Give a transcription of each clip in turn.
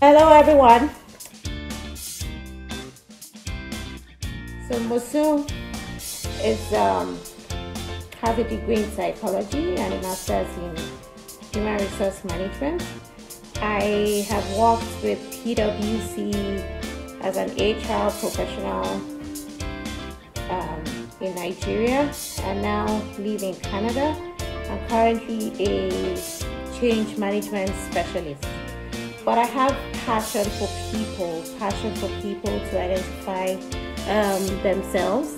Hello everyone. So Mosun is um, have a degree in psychology and a master's in human resource management. I have worked with PwC as an HR professional um, in Nigeria and now live in Canada. I'm currently a change management specialist. But I have passion for people, passion for people to identify um, themselves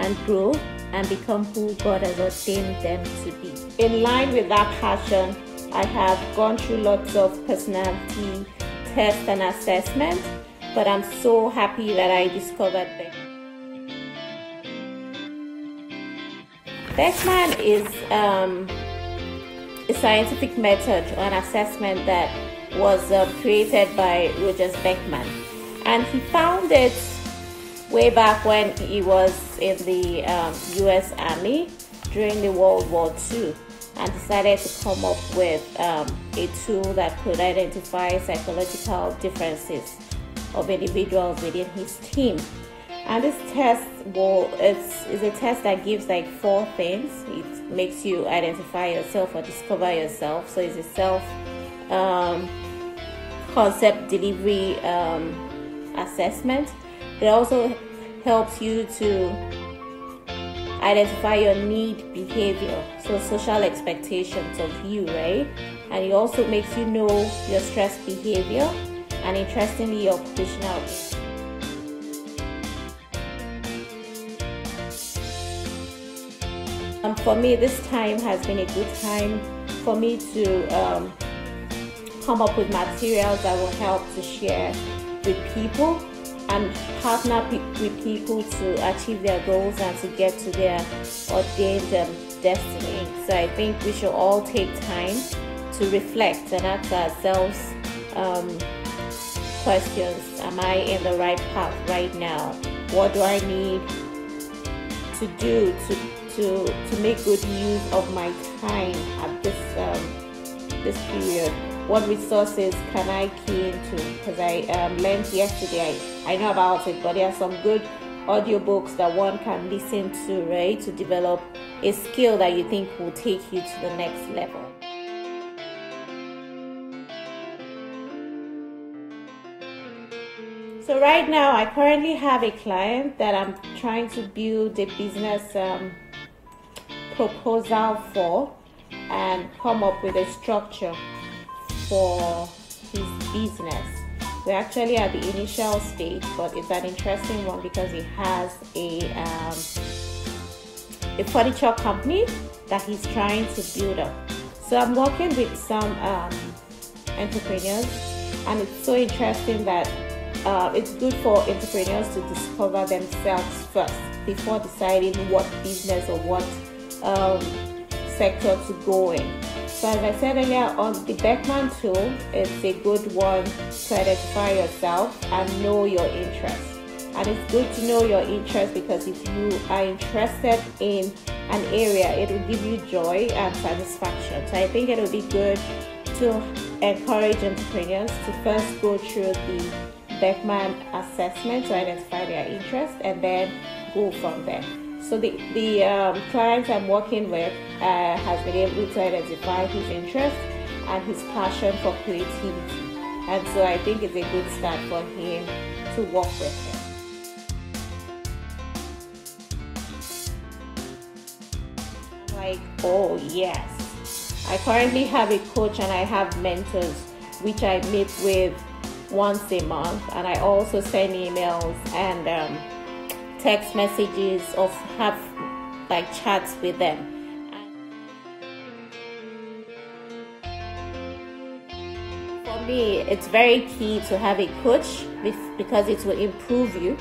and grow and become who God has ordained them to be. In line with that passion, I have gone through lots of personality tests and assessments, but I'm so happy that I discovered them. Birkman is um, a scientific method or an assessment that was uh, created by Rogers Birkman, and he found it way back when he was in the um, U.S. Army during the World War II, and decided to come up with um, a tool that could identify psychological differences of individuals within his team. And this test will it's, it's a test that gives like four things. It makes you identify yourself or discover yourself. So it's a self um, concept delivery um, assessment. It also helps you to identify your need behavior, so social expectations of you, right? And it also makes you know your stress behavior and interestingly your positional Um, for me, this time has been a good time for me to um, come up with materials that will help to share with people and partner with people to achieve their goals and to get to their ordained um, destiny. So I think we should all take time to reflect and ask ourselves um, questions. Am I in the right path right now? What do I need to do to to to make good use of my time at this um, this period what resources can I key into? Because I um, learned yesterday I, I know about it but there are some good audiobooks that one can listen to right to develop a skill that you think will take you to the next level. So right now, I currently have a client that I'm trying to build a business um, proposal for and come up with a structure for his business. We're actually at the initial stage, but it's an interesting one because he has a um, a furniture company that he's trying to build up. So I'm working with some um, entrepreneurs, and it's so interesting that uh, it's good for entrepreneurs to discover themselves first before deciding what business or what um, sector to go in. So as I said earlier on the Birkman tool, it's a good one to identify yourself and know your interests. And it's good to know your interest because if you are interested in an area, it will give you joy and satisfaction. So I think it will be good to encourage entrepreneurs to first go through the Birkman assessment to identify their interest and then go from there. So the, the um, client I'm working with uh, has been able to identify his interest and his passion for creativity. And so I think it's a good start for him to work with him. like, oh yes. I currently have a coach and I have mentors which I meet with once a month and I also send emails and um, text messages or have like chats with them. For me, it's very key to have a coach because it will improve you.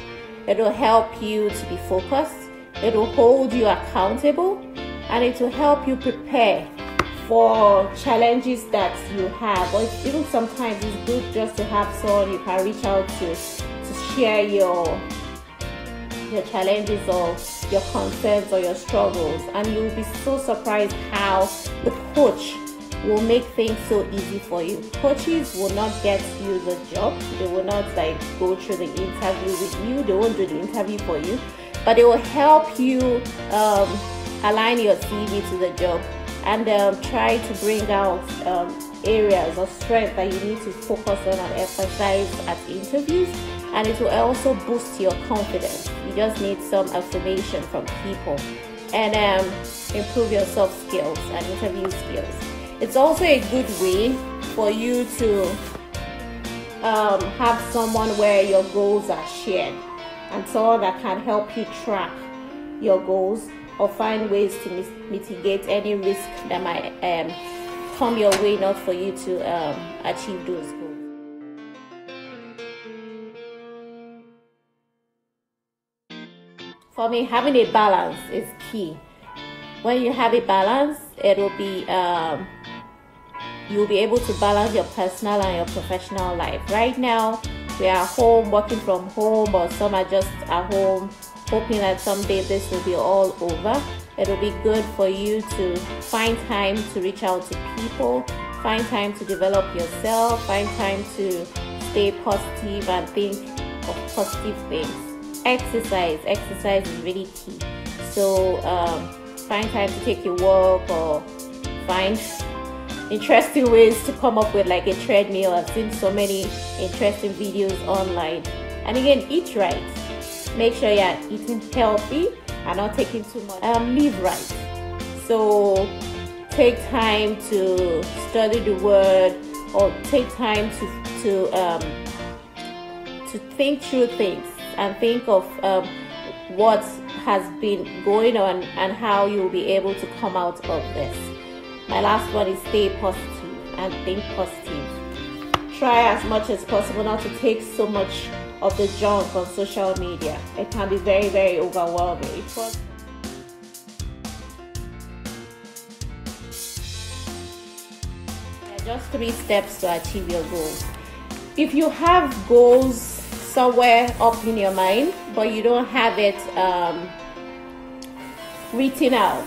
It will help you to be focused. It will hold you accountable and it will help you prepare for challenges that you have or even sometimes it's good just to have someone you can reach out to to share your your challenges or your concerns or your struggles and you'll be so surprised how the coach will make things so easy for you. Coaches will not get you the job. They will not like go through the interview with you. They won't do the interview for you, but they will help you um, align your CV to the job and um, try to bring out um, areas of strength that you need to focus on and emphasize at interviews. And it will also boost your confidence. You just need some affirmation from people and um, improve your soft skills and interview skills. It's also a good way for you to um, have someone where your goals are shared and someone that can help you track your goals or find ways to mitigate any risk that might um, come your way, not for you to um, achieve those For me, having a balance is key. When you have a balance, it will be um, you'll be able to balance your personal and your professional life. Right now, we are home, working from home, or some are just at home, hoping that someday this will be all over. It'll be good for you to find time to reach out to people, find time to develop yourself, find time to stay positive and think of positive things. Exercise, exercise is really key. So, um, find time to take your walk or find interesting ways to come up with like a treadmill. I've seen so many interesting videos online. And again, eat right. Make sure you're eating healthy and not taking too much. Um, live right. So take time to study the word or take time to to um, to think through things and think of um, what has been going on and how you'll be able to come out of this. My last one is stay positive and think positive. Try as much as possible not to take so much of the junk on social media. It can be very, very overwhelming. just three steps to achieve your goals. If you have goals somewhere up in your mind, but you don't have it um, written out,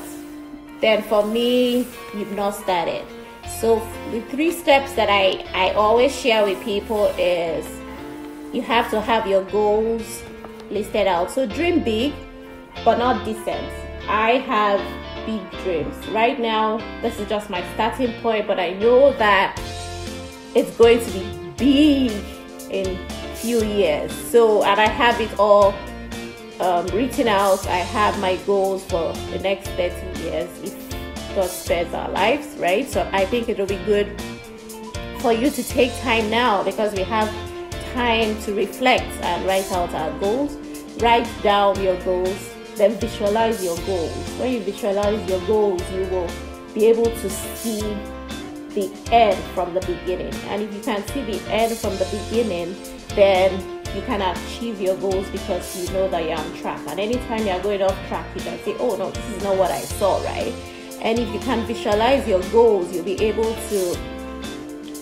then for me, you've not started. So the three steps that I, I always share with people is you have to have your goals listed out. So dream big, but not decent. I have big dreams. Right now, this is just my starting point, but I know that it's going to be big in few years. So, and I have it all um, written out. I have my goals for the next 30 years if God spares our lives, right? So I think it will be good for you to take time now because we have time to reflect and write out our goals. Write down your goals, then visualize your goals. When you visualize your goals, you will be able to see the end from the beginning. And if you can see the end from the beginning, then you can achieve your goals because you know that you're on track. And anytime you're going off track, you can say, oh no, this is not what I saw, right? And if you can visualize your goals, you'll be able to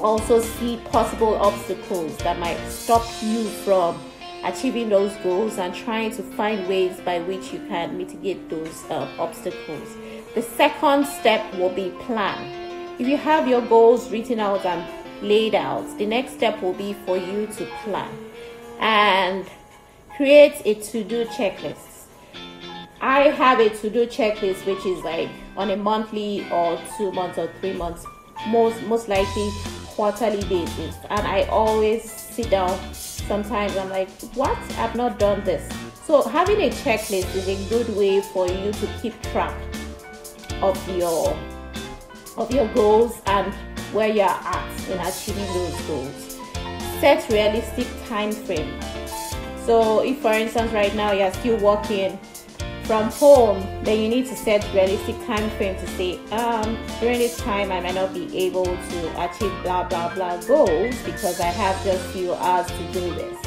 also see possible obstacles that might stop you from achieving those goals and trying to find ways by which you can mitigate those uh, obstacles. The second step will be plan. If you have your goals written out and laid out, the next step will be for you to plan and create a to do checklist. I have a to do checklist which is like on a monthly or two months or three months, most most likely quarterly basis. And I always sit down. Sometimes I'm like, what? I've not done this. So having a checklist is a good way for you to keep track of your of your goals and where you're at in achieving those goals. Set realistic time frame. So if for instance right now you're still working from home, then you need to set realistic time frame to say, um, during this time I might not be able to achieve blah blah blah goals because I have just few hours to do this.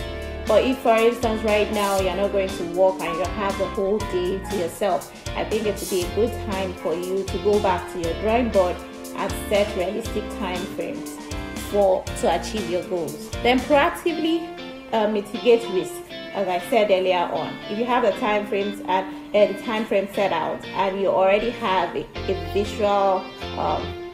But if for instance right now you're not going to work and you have the whole day to yourself, I think it would be a good time for you to go back to your drawing board and set realistic time frames for to achieve your goals. Then proactively uh, mitigate risk as I said earlier on, if you have the time frames and uh, the time frame set out, and you already have a, a visual um,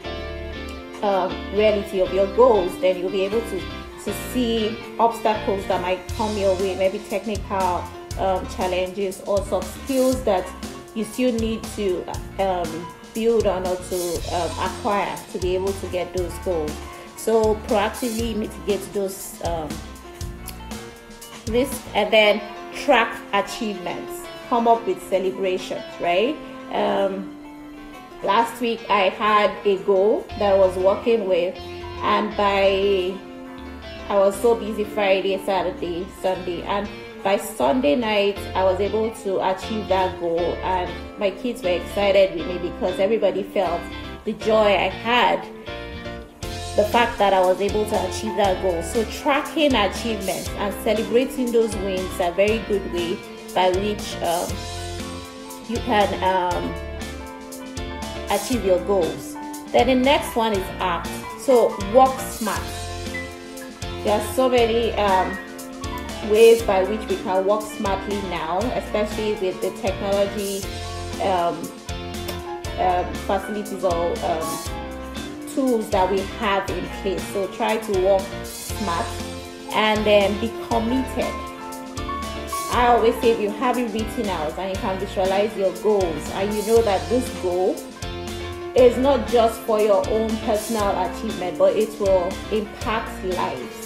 um, reality of your goals, then you'll be able to to see obstacles that might come your way, maybe technical um, challenges or some skills that you still need to um, build on or to um, acquire to be able to get those goals. So proactively mitigate those um, risks and then track achievements. Come up with celebrations, right? Um, last week I had a goal that I was working with, and by I was so busy Friday, Saturday, Sunday, and by Sunday night, I was able to achieve that goal, and my kids were excited with me because everybody felt the joy I had, the fact that I was able to achieve that goal. So, tracking achievements and celebrating those wins are a very good way by which um, you can um, achieve your goals. Then the next one is act. So, work smart. There are so many. Um, ways by which we can work smartly now, especially with the technology um, um, facilities or um, tools that we have in place. So try to work smart and then be committed. I always say if you have it written out and you can visualize your goals and you know that this goal is not just for your own personal achievement, but it will impact lives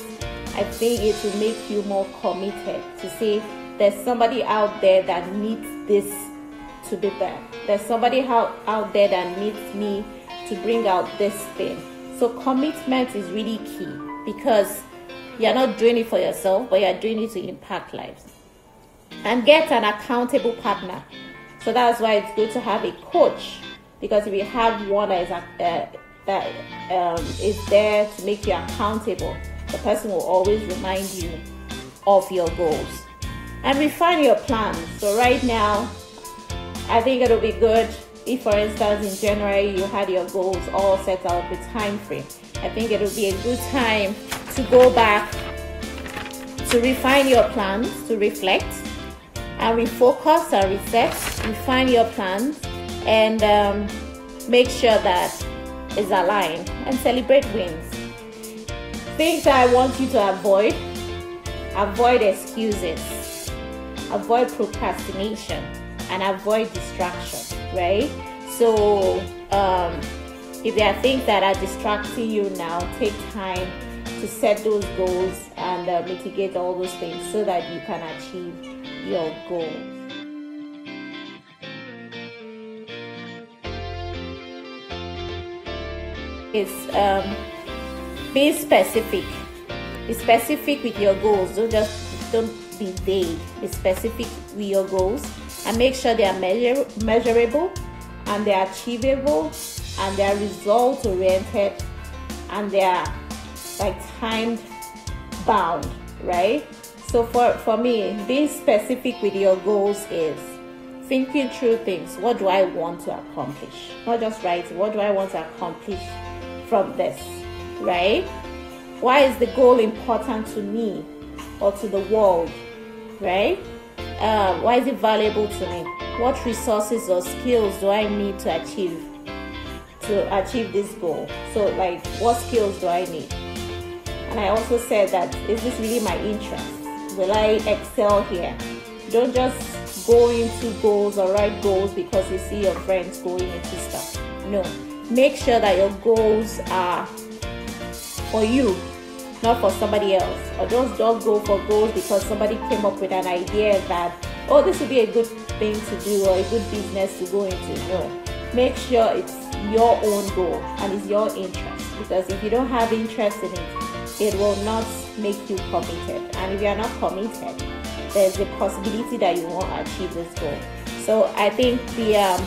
I think it will make you more committed to say there's somebody out there that needs this to be there. There's somebody out, out there that needs me to bring out this thing. So commitment is really key because you're not doing it for yourself, but you're doing it to impact lives. And get an accountable partner. So that's why it's good to have a coach because if you have one that is, uh, that um, is there to make you accountable, the person will always remind you of your goals and refine your plans. So, right now, I think it'll be good if, for instance, in January you had your goals all set out with time frame. I think it'll be a good time to go back to refine your plans, to reflect and refocus and reset, refine your plans, and um, make sure that it's aligned and celebrate wins. Things that I want you to avoid avoid excuses, avoid procrastination, and avoid distraction, right? So, um, if there are things that are distracting you now, take time to set those goals and uh, mitigate all those things so that you can achieve your goals. It's um, be specific. Be specific with your goals. Don't just don't be vague. Be specific with your goals and make sure they are measure, measurable and they are achievable and they are result oriented and they are like time bound, right? So for, for me, being specific with your goals is thinking through things. What do I want to accomplish? Not just writing. What do I want to accomplish from this? Right? Why is the goal important to me or to the world, right? Uh, why is it valuable to me? What resources or skills do I need to achieve to achieve this goal? So, like, what skills do I need? And I also said that is this really my interest? Will I excel here? Don't just go into goals or write goals because you see your friends going into stuff. No, make sure that your goals are for you, not for somebody else. Or just don't go for goals because somebody came up with an idea that, oh, this would be a good thing to do or a good business to go into. No. Make sure it's your own goal and it's your interest. Because if you don't have interest in it, it will not make you committed. And if you are not committed, there's a possibility that you won't achieve this goal. So I think the um,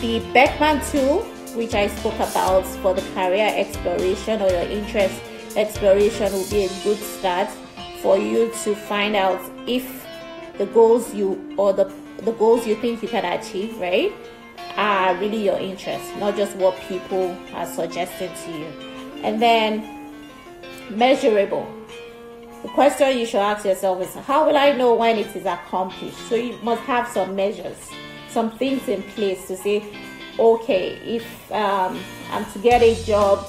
the Birkman tool which I spoke about for the career exploration or your interest exploration will be a good start for you to find out if the goals you or the the goals you think you can achieve, right, are really your interest, not just what people are suggesting to you. And then measurable. The question you should ask yourself is how will I know when it is accomplished? So you must have some measures, some things in place to say okay, if um, I'm to get a job,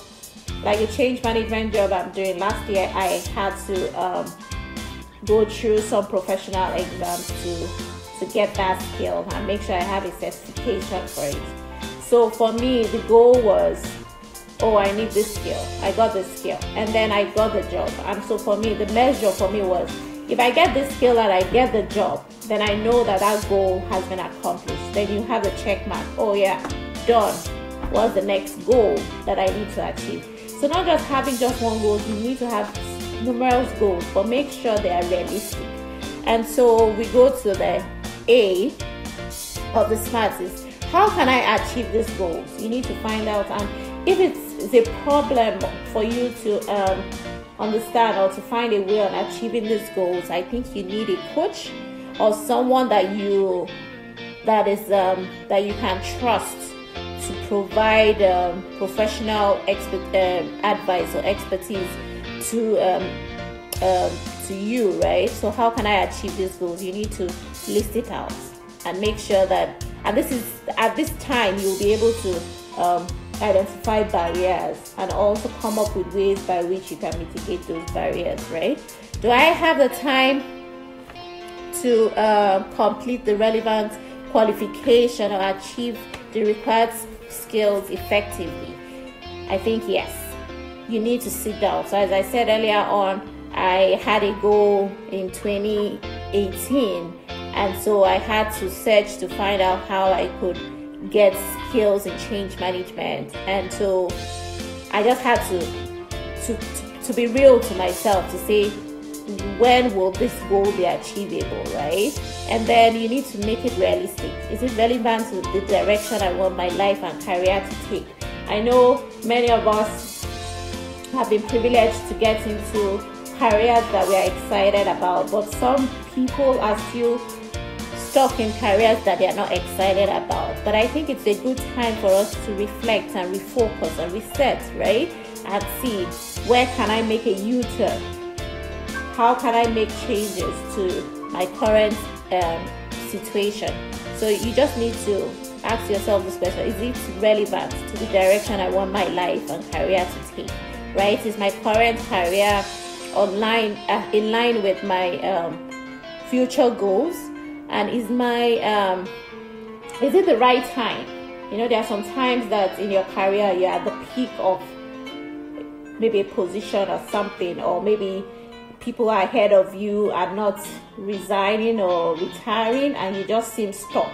like a change management job I'm doing last year, I had to um, go through some professional exams to to get that skill and make sure I have a certification for it. So for me, the goal was, oh, I need this skill. I got this skill, and then I got the job. And so for me, the measure for me was, if I get this skill and I get the job, then I know that that goal has been accomplished. Then you have a check mark. Oh yeah, done. What's the next goal that I need to achieve? So not just having just one goal, you need to have numerous goals, but make sure they are realistic. And so we go to the A of the SMART is how can I achieve these goals? You need to find out and if it's a problem for you to um, understand or to find a way on achieving these goals, I think you need a coach or someone that you that is um, that you can trust to provide um, professional expert, uh, advice or expertise to um, um, to you, right? So how can I achieve these goals? You need to list it out and make sure that and this is at this time you'll be able to um, identify barriers and also come up with ways by which you can mitigate those barriers, right? Do I have the time to uh, complete the relevant qualification or achieve the required skills effectively? I think yes. You need to sit down. So, as I said earlier on, I had a goal in 2018, and so I had to search to find out how I could get skills in change management. And so I just had to, to, to, be real to myself to say, when will this goal be achievable, right? And then you need to make it realistic. Is it relevant to the direction I want my life and career to take? I know many of us have been privileged to get into careers that we are excited about, but some people are still stuck in careers that they are not excited about. But I think it's a good time for us to reflect and refocus and reset, right? And see where can I make a U-turn? How can I make changes to my current um, situation? So you just need to ask yourself this question: Is it relevant to the direction I want my life and career to take? Right? Is my current career online uh, in line with my um, future goals? And is my um, is it the right time? You know there are some times that in your career you're at the peak of maybe a position or something or maybe people ahead of you are not resigning or retiring and you just seem stuck.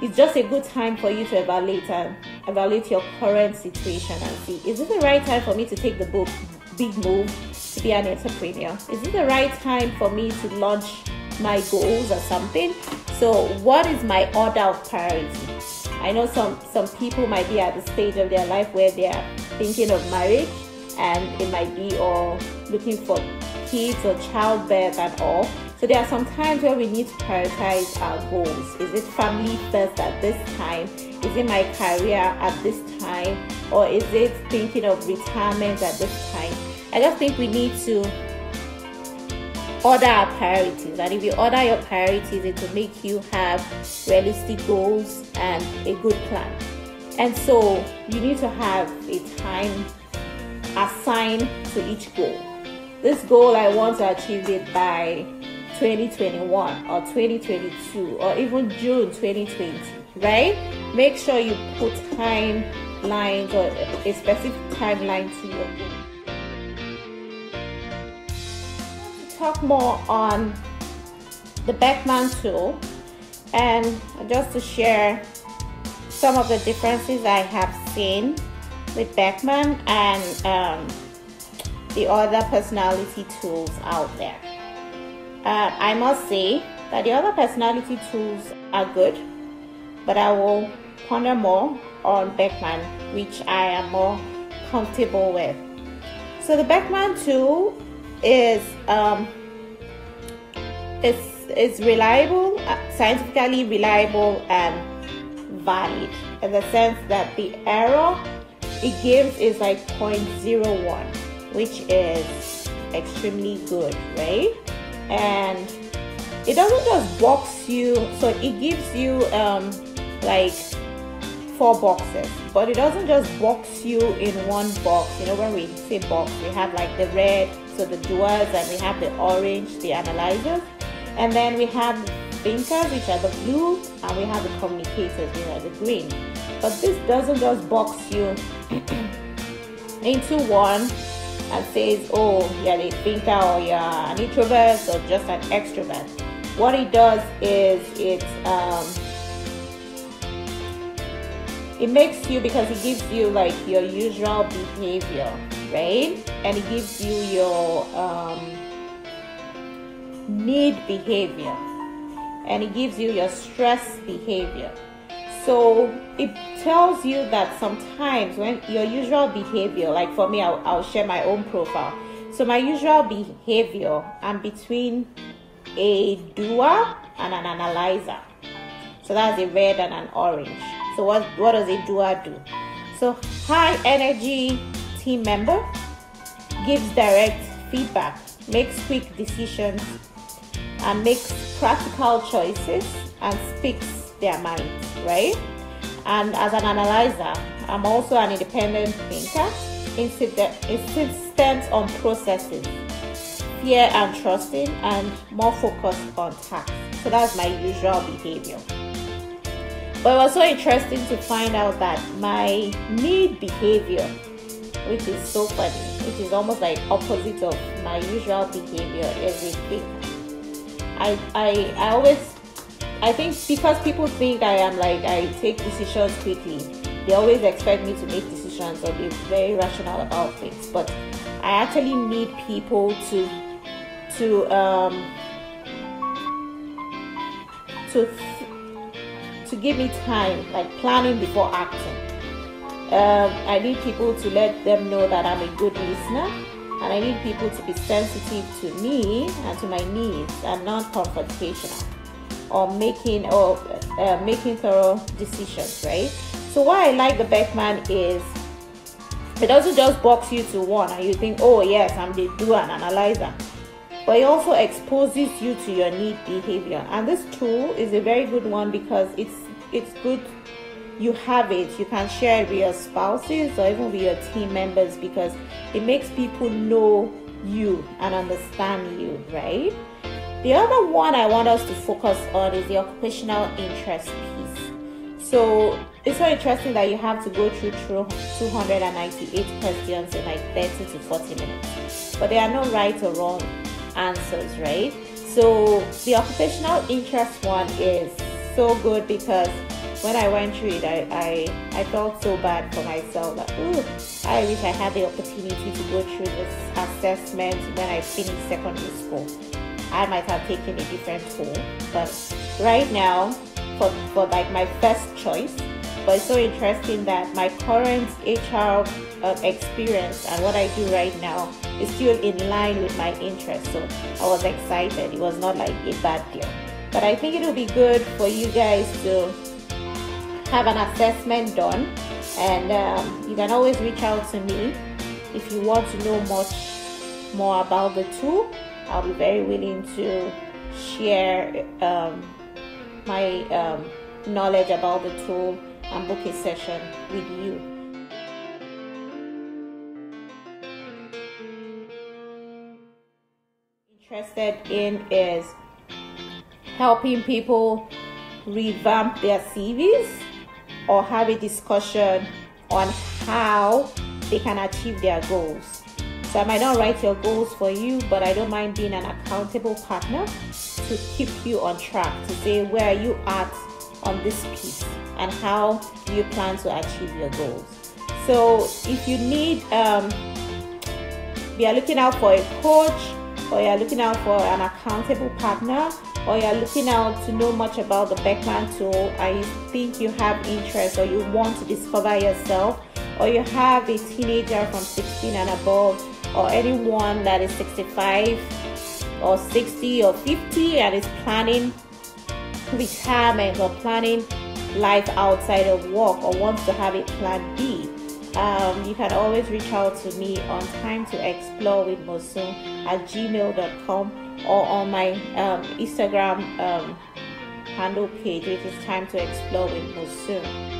It's just a good time for you to evaluate and evaluate your current situation and see is it the right time for me to take the book big move to be an entrepreneur? Is it the right time for me to launch my goals or something. So, what is my order of priority? I know some some people might be at the stage of their life where they are thinking of marriage, and it might be or looking for kids or childbirth and all. So there are some times where we need to prioritize our goals. Is it family first at this time? Is it my career at this time? Or is it thinking of retirement at this time? I just think we need to order our priorities. And if you order your priorities it will make you have realistic goals and a good plan. And so you need to have a time assigned to each goal. This goal i want to achieve it by 2021 or 2022 or even june 2020 right? Make sure you put timelines or a specific timeline to your goal talk more on the Birkman tool and just to share some of the differences I have seen with Birkman and um, the other personality tools out there. Uh, I must say that the other personality tools are good, but I will ponder more on Birkman, which I am more comfortable with. So the Birkman tool is um, is is reliable, uh, scientifically reliable and valid in the sense that the error it gives is like 0.01, which is extremely good, right? And it doesn't just box you, so it gives you um, like four boxes, but it doesn't just box you in one box. You know, when we say box, we have like the red, so the doers, and we have the orange, the analyzers, and then we have thinkers, which are the blue, and we have the communicators, which are the green. But this doesn't just box you into one and says, oh, you're a thinker or you're an introvert or just an extrovert. What it does is it um, it makes you because it gives you like your usual behavior, right? And it gives you your um, need behavior, and it gives you your stress behavior. So it tells you that sometimes when your usual behavior, like for me, I'll, I'll share my own profile. So my usual behavior, I'm between a doer and an analyzer. So that's a red and an orange. So what, what does a doer do? So high energy team member gives direct feedback, makes quick decisions, and makes practical choices and speaks their mind, right? And as an analyzer, I'm also an independent thinker, insistent on processes, fear and trusting, and more focused on tasks. So that's my usual behavior. But it was so interesting to find out that my need behavior, which is so funny, which is almost like opposite of my usual behavior, thinker. I, I, I always I think because people think I am like I take decisions quickly, they always expect me to make decisions or be very rational about things. But I actually need people to to um to to give me time, like planning before acting. Um, I need people to let them know that I'm a good listener, and I need people to be sensitive to me and to my needs and not confrontational or making or uh, making thorough decisions, right? So what I like the Birkman is it doesn't just box you to one and you think, oh yes, I'm the doer and analyzer. But it also exposes you to your need behavior. And this tool is a very good one because it's it's good you have it. You can share it with your spouses or even with your team members because it makes people know you and understand you, right? The other one I want us to focus on is the occupational interest piece. So it's so interesting that you have to go through 298 questions in like 30 to 40 minutes. But there are no right or wrong answers, right? So the occupational interest one is so good because when I went through it, I, I, I felt so bad for myself. Like, ooh, I wish I had the opportunity to go through this assessment when I finished secondary school. I might have taken a different tool. But right now, for, for like my first choice, but it's so interesting that my current HR uh, experience and what I do right now is still in line with my interests. So I was excited. It was not like a bad deal. But I think it will be good for you guys to have an assessment done. And um, you can always reach out to me if you want to know much more about the tool I'll be very willing to share um, my um, knowledge about the tool and book a session with you. Interested in is helping people revamp their CVs or have a discussion on how they can achieve their goals. So I might not write your goals for you, but I don't mind being an accountable partner to keep you on track to say where you at on this piece and how do you plan to achieve your goals. So if you need, um, you are looking out for a coach, or you're looking out for an accountable partner, or you're looking out to know much about the Birkman tool, and you think you have interest or you want to discover yourself, or you have a teenager from 16 and above or anyone that is 65 or 60 or 50 and is planning retirement or planning life outside of work or wants to have a plan B, um, you can always reach out to me on time to explore with Mosun at gmail.com or on my um, Instagram um, handle page, which is time to explore with Mosun.